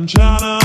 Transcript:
I'm trying to